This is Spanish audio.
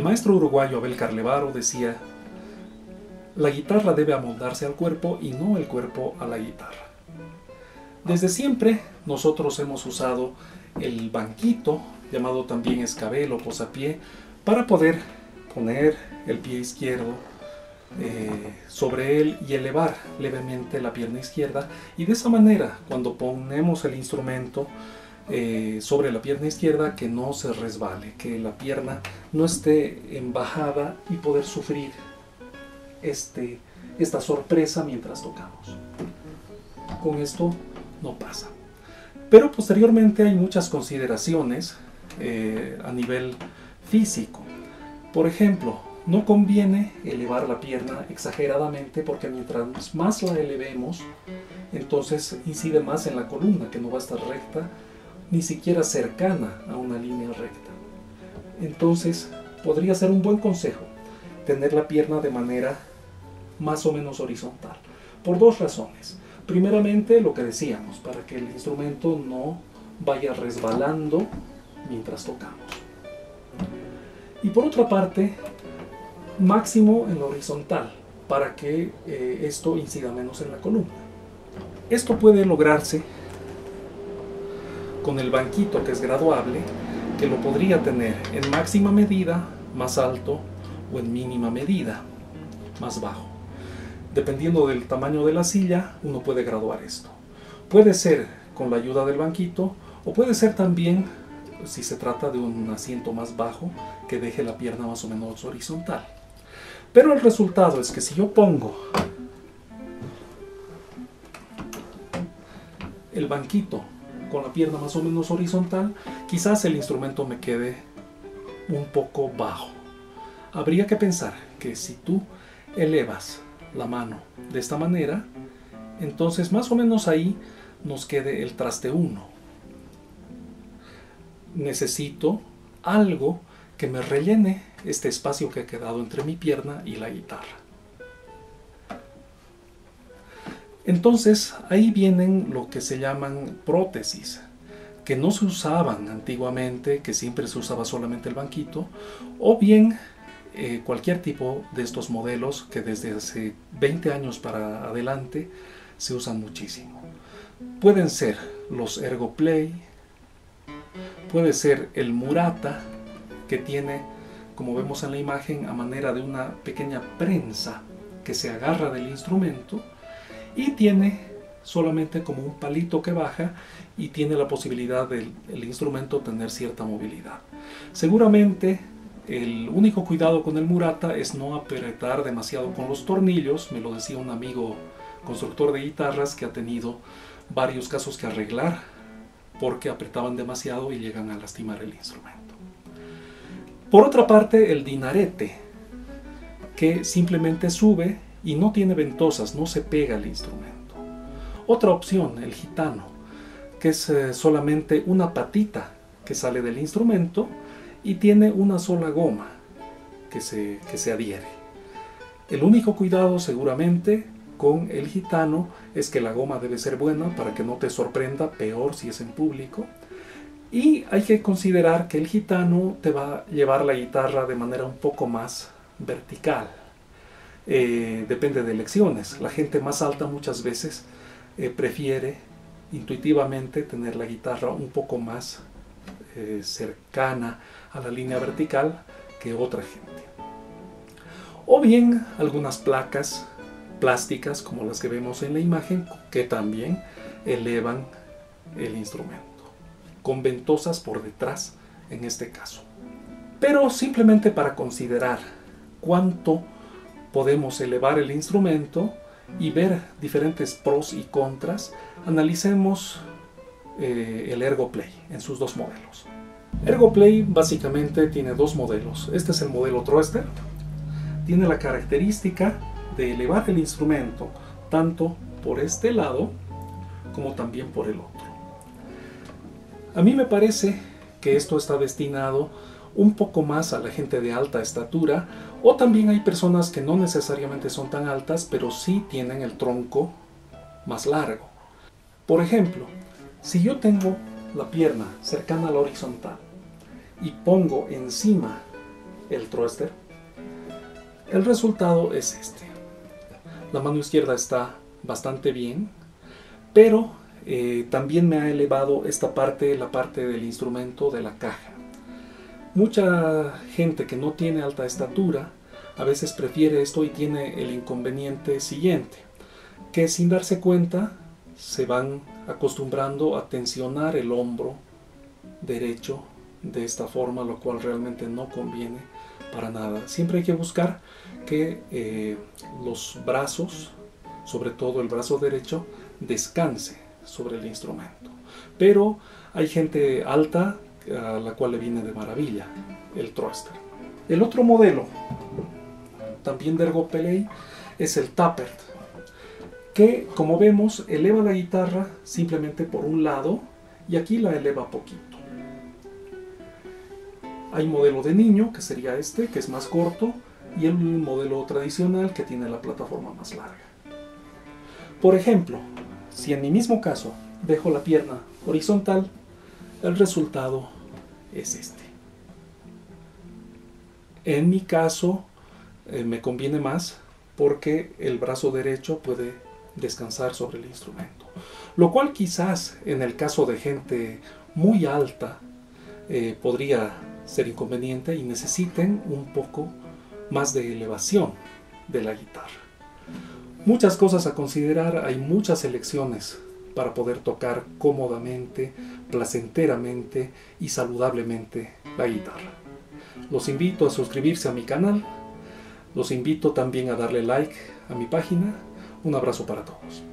El maestro uruguayo Abel Carlevaro decía, la guitarra debe amoldarse al cuerpo y no el cuerpo a la guitarra. Desde siempre nosotros hemos usado el banquito, llamado también escabel o posapié, para poder poner el pie izquierdo eh, sobre él y elevar levemente la pierna izquierda y de esa manera cuando ponemos el instrumento eh, sobre la pierna izquierda que no se resbale, que la pierna no esté en bajada y poder sufrir este, esta sorpresa mientras tocamos. Con esto no pasa. Pero posteriormente hay muchas consideraciones eh, a nivel físico. Por ejemplo, no conviene elevar la pierna exageradamente porque mientras más la elevemos, entonces incide más en la columna que no va a estar recta, ni siquiera cercana a una línea recta. Entonces, podría ser un buen consejo tener la pierna de manera más o menos horizontal, por dos razones. Primeramente, lo que decíamos, para que el instrumento no vaya resbalando mientras tocamos. Y por otra parte, máximo en lo horizontal, para que eh, esto incida menos en la columna. Esto puede lograrse con el banquito que es graduable, que lo podría tener en máxima medida más alto o en mínima medida más bajo. Dependiendo del tamaño de la silla, uno puede graduar esto. Puede ser con la ayuda del banquito o puede ser también si se trata de un asiento más bajo que deje la pierna más o menos horizontal. Pero el resultado es que si yo pongo el banquito con la pierna más o menos horizontal, quizás el instrumento me quede un poco bajo. Habría que pensar que si tú elevas la mano de esta manera, entonces más o menos ahí nos quede el traste 1. Necesito algo que me rellene este espacio que ha quedado entre mi pierna y la guitarra. Entonces ahí vienen lo que se llaman prótesis, que no se usaban antiguamente, que siempre se usaba solamente el banquito, o bien eh, cualquier tipo de estos modelos que desde hace 20 años para adelante se usan muchísimo. Pueden ser los Ergoplay, puede ser el Murata, que tiene como vemos en la imagen, a manera de una pequeña prensa que se agarra del instrumento y tiene solamente como un palito que baja y tiene la posibilidad del instrumento tener cierta movilidad. Seguramente el único cuidado con el Murata es no apretar demasiado con los tornillos, me lo decía un amigo constructor de guitarras que ha tenido varios casos que arreglar porque apretaban demasiado y llegan a lastimar el instrumento. Por otra parte, el dinarete, que simplemente sube y no tiene ventosas, no se pega al instrumento. Otra opción, el gitano, que es eh, solamente una patita que sale del instrumento y tiene una sola goma que se, que se adhiere. El único cuidado seguramente con el gitano es que la goma debe ser buena para que no te sorprenda, peor si es en público y hay que considerar que el gitano te va a llevar la guitarra de manera un poco más vertical. Eh, depende de elecciones. La gente más alta muchas veces eh, prefiere intuitivamente tener la guitarra un poco más eh, cercana a la línea vertical que otra gente. O bien algunas placas plásticas como las que vemos en la imagen que también elevan el instrumento con ventosas por detrás en este caso. Pero simplemente para considerar cuánto podemos elevar el instrumento y ver diferentes pros y contras, analicemos eh, el ErgoPlay en sus dos modelos. ErgoPlay básicamente tiene dos modelos. Este es el modelo Thruster. Tiene la característica de elevar el instrumento tanto por este lado como también por el otro. A mí me parece que esto está destinado un poco más a la gente de alta estatura o también hay personas que no necesariamente son tan altas pero sí tienen el tronco más largo. Por ejemplo, si yo tengo la pierna cercana a la horizontal y pongo encima el thruster, el resultado es este. La mano izquierda está bastante bien, pero eh, también me ha elevado esta parte, la parte del instrumento de la caja. Mucha gente que no tiene alta estatura a veces prefiere esto y tiene el inconveniente siguiente, que sin darse cuenta se van acostumbrando a tensionar el hombro derecho de esta forma, lo cual realmente no conviene para nada. Siempre hay que buscar que eh, los brazos, sobre todo el brazo derecho, descanse sobre el instrumento. Pero hay gente alta a la cual le viene de maravilla el thruster. El otro modelo, también de Ergo Peley, es el Tappert, que como vemos eleva la guitarra simplemente por un lado y aquí la eleva poquito. Hay modelo de niño, que sería este, que es más corto, y el modelo tradicional, que tiene la plataforma más larga. Por ejemplo, si en mi mismo caso dejo la pierna horizontal, el resultado es este. En mi caso eh, me conviene más porque el brazo derecho puede descansar sobre el instrumento. Lo cual quizás en el caso de gente muy alta eh, podría ser inconveniente y necesiten un poco más de elevación de la guitarra. Muchas cosas a considerar, hay muchas elecciones para poder tocar cómodamente, placenteramente y saludablemente la guitarra. Los invito a suscribirse a mi canal, los invito también a darle like a mi página. Un abrazo para todos.